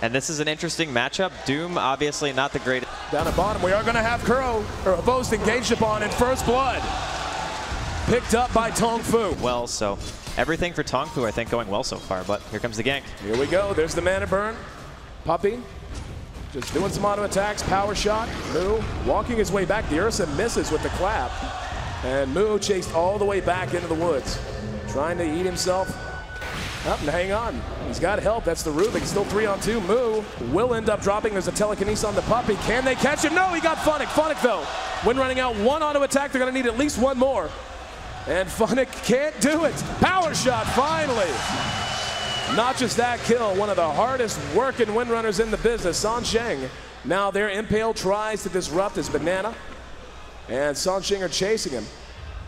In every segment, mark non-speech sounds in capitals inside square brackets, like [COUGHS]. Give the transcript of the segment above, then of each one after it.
And this is an interesting matchup. Doom, obviously not the greatest. Down at bottom, we are going to have Kuro, or Boast engaged upon in first blood. Picked up by Tong Fu. Well, so everything for Tongfu, I think, going well so far. But here comes the gank. Here we go. There's the mana burn. Puppey just doing some auto attacks. Power shot. Moo walking his way back. The Ursa misses with the clap. And Moo chased all the way back into the woods. Trying to eat himself up and hang on. He's got help. That's the Rubik. Still three on two. Moo will end up dropping. There's a telekinesis on the Puppey. Can they catch him? No, he got Funnick. Funnick, though, when running out one auto attack, they're going to need at least one more. And Funnick can't do it. Power shot, finally. Not just that kill, one of the hardest working windrunners in the business, San Sheng. Now their Impale tries to disrupt his banana. And San Sheng are chasing him.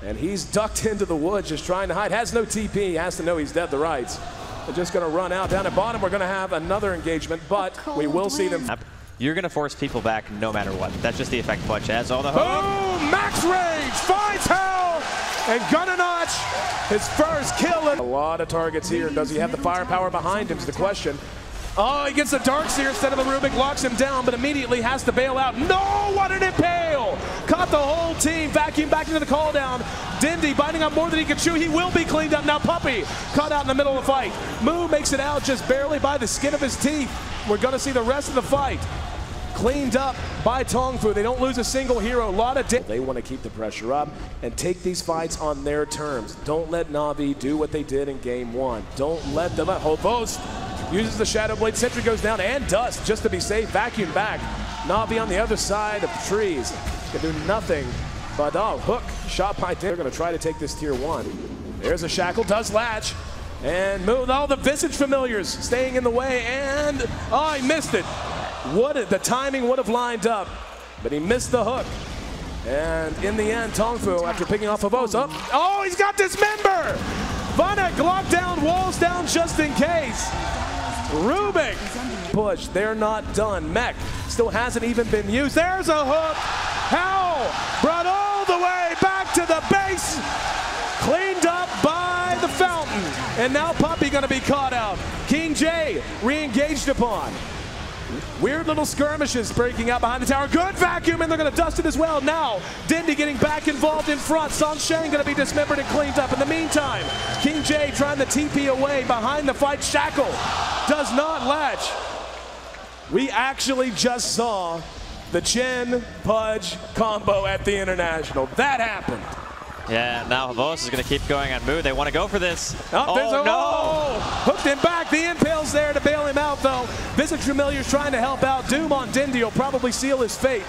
And he's ducked into the woods just trying to hide. Has no TP, has to know he's dead the rights. They're just going to run out. Down at bottom, we're going to have another engagement, but we will see them. You're going to force people back no matter what. That's just the effect Clutch has. All the Boom! Max Rage finds Hell! And gonna notch his first kill. A lot of targets here. Does he have the firepower behind him is the question. Oh, he gets a Darkseer instead of a Rubik, locks him down, but immediately has to bail out. No, what an impale! Caught the whole team, vacuum back into the call down. Dendi biting up more than he can chew. He will be cleaned up. Now Puppey caught out in the middle of the fight. Moo makes it out just barely by the skin of his teeth. We're gonna see the rest of the fight cleaned up by Tongfu. They don't lose a single hero. A lot of They want to keep the pressure up and take these fights on their terms. Don't let Navi do what they did in game one. Don't let them up. Hovos uses the Shadow Blade. Sentry goes down and Dust just to be safe. Vacuum back. Navi on the other side of the trees. Can do nothing. But oh, hook shot by They're going to try to take this tier one. There's a shackle. Does latch. And move all the Visage familiars staying in the way. And oh, he missed it. Would the timing would have lined up, but he missed the hook. And in the end, Tongfu, after picking off of O's, oh, oh, he's got Dismember! Vanek locked down, walls down just in case. Rubik push, they're not done. Mech still hasn't even been used. There's a hook. Howell brought all the way back to the base. Cleaned up by the fountain. And now Puppey gonna be caught out. King J re-engaged upon. Weird little skirmishes breaking out behind the tower. Good vacuum, and they're going to dust it as well. Now, Dendi getting back involved in front. San Sheng going to be dismembered and cleaned up. In the meantime, King J trying to TP away behind the fight. Shackle does not latch. We actually just saw the Chen Pudge combo at the International. That happened. Yeah, now Havos is going to keep going on Moo. They want to go for this. Oh, oh no! Oh, hooked him back. The impale's there to bail him out, though. Visage Familiar's trying to help out. Doom on Dendi will probably seal his fate.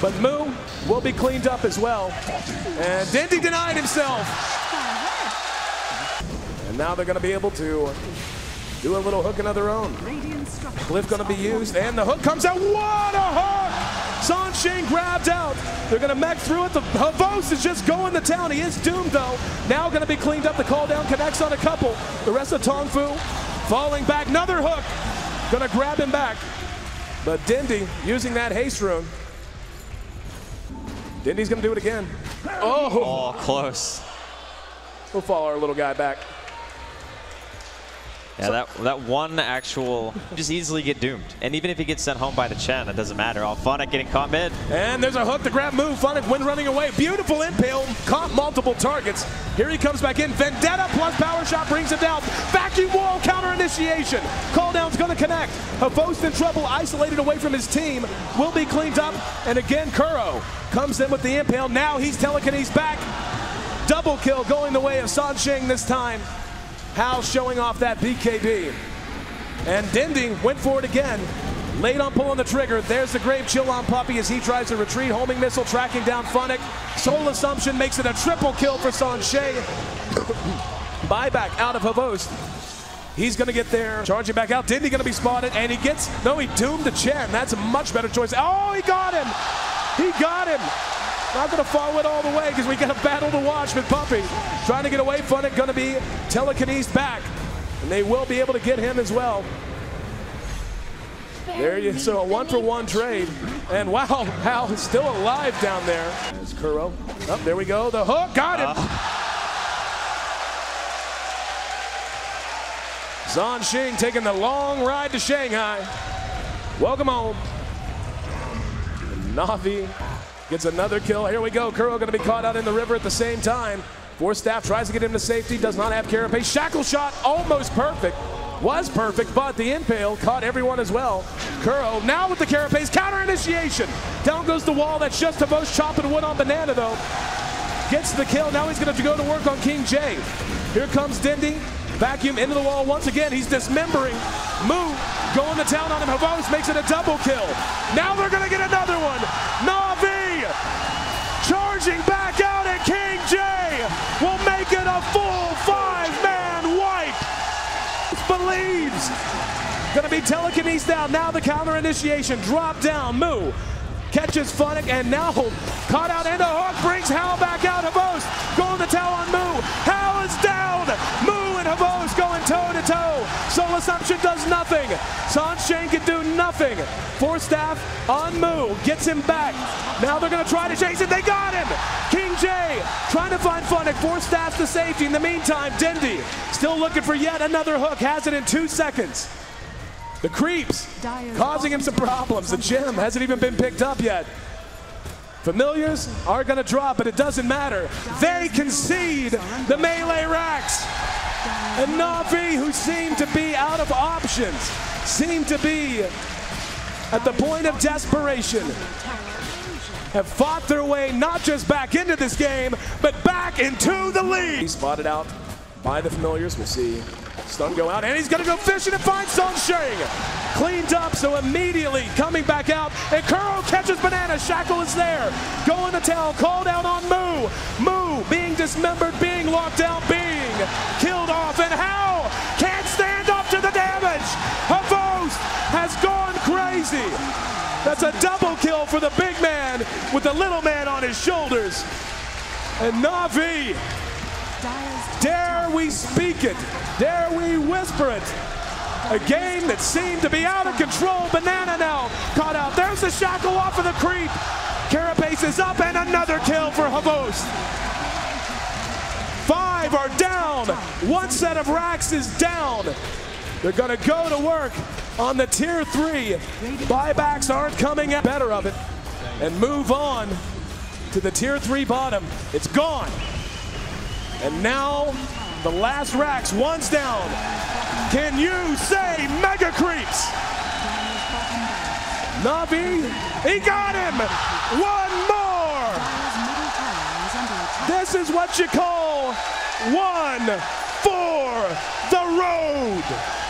But Moo will be cleaned up as well. And Dendi denied himself. And now they're going to be able to do a little hook of their own. Cliff going to be used, and the hook comes out. What a hook! San grabbed out. They're going to mech through it. The Havos is just going to town. He is doomed, though. Now going to be cleaned up. The call down connects on a couple. The rest of Tongfu falling back. Another hook. Going to grab him back. But Dendi using that haste rune. Dendi's going to do it again. Oh, oh close. We'll follow our little guy back. Yeah, that that one actual just easily get doomed. And even if he gets sent home by the Chen, it doesn't matter. All Funnick getting caught mid. And there's a hook to grab move. Funnick when running away. Beautiful impale. Caught multiple targets. Here he comes back in. Vendetta plus power shot brings him down. Vacuum wall counter initiation. Call down's going to connect. Havos in trouble, isolated away from his team. Will be cleaned up. And again, Kuro comes in with the impale. Now he's telekinesis back. Double kill going the way of San Sheng this time. Hal showing off that BKB. And Dendi went for it again. Late on pulling the trigger. There's the Grave Chill on Puppey as he tries to retreat. Homing missile tracking down Funnick. Soul Assumption makes it a triple kill for Sanche. [COUGHS] Buyback out of Havos. He's going to get there. Charging back out. Dendi going to be spotted. And he gets, no, he doomed the Chen. That's a much better choice. Oh, he got him. He got him. Not going to follow it all the way because we got a battle to watch with Puppey. Trying to get away from it, going to be telekinesis back. And they will be able to get him as well. There you go. so a one for one trade. And wow, Hal is still alive down there. As Kuro. Oh, there we go. The hook got him. Uh. San Sheng taking the long ride to Shanghai. Welcome home. Navi gets another kill. Here we go. Kuro going to be caught out in the river at the same time. Force staff tries to get him to safety, does not have Carapace. Shackle shot almost perfect. Was perfect, but the impale caught everyone as well. Kuro now with the Carapace counter initiation. Down goes the wall. That's just Havos chopping wood on Banana though. Gets the kill. Now he's going to have to go to work on King J. Here comes Dendi. Vacuum into the wall once again. He's dismembering. Moo going to town on him. Havos makes it a double kill. Now they're going to get another one. Will make it a full five-man wipe. Believes. To be telekinesis down. Now the counter initiation. Drop down. Moo catches Funnick and now caught out into hook. Brings Hal back out. Havos going to town on Moo. Hal is down. Moo and Havos going toe to toe. Soul Assumption does nothing. Do nothing. Force staff on Moo. Gets him back. Now they're going to try to chase it. They got him. King J trying to find Funnick. Force staff to safety. In the meantime, Dendi still looking for yet another hook. Has it in two seconds. The creeps causing him some problems. The gem hasn't even been picked up yet. Familiars are going to drop, but it doesn't matter. They concede the melee racks. And Navi, who seemed to be out of options, seem to be at the point of desperation, have fought their way not just back into this game, but back into the lead. He's Spotted out by the familiars. We'll see Stun go out, and he's going to go fishing and find Sunshine. Cleaned up, so immediately coming back out, and Kuro catches Banana. Shackle is there. Going to town, call down on Moo. Moo being dismembered, being locked down, being killed off, and how can't crazy. That's a double kill for the big man with the little man on his shoulders. And Navi Dare we speak it? Dare we whisper it? A game that seemed to be out of control. Banana now caught out. There's the shackle off of the creep. Carapace is up and another kill for Havos. Five are down. One set of racks is down. They're going to go to work on the tier three. Buybacks aren't coming out better of it and move on to the tier three bottom. It's gone. And now the last racks, one's down. Can you say mega creeps? Navi, he got him. One more. This is what you call one for the road.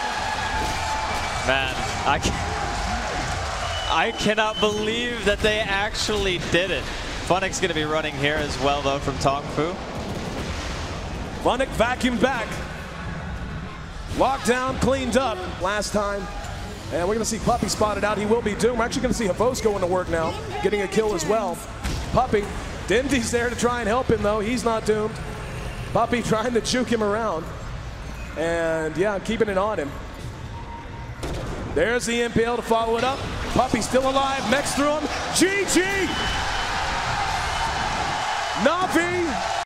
Man, I, I cannot believe that they actually did it. Funnick's going to be running here as well, though, from Tong Fu. Funnick vacuumed back. Lockdown cleaned up last time. And we're going to see Puppey spotted out. He will be doomed. We're actually going to see Havos going to work now, getting a kill as well. Puppey, Dendi's there to try and help him, though. He's not doomed. Puppey [LAUGHS] trying to juke him around. And, yeah, keeping it on him. There's the impale to follow it up. Puppey still alive. Next through him. GG! Navi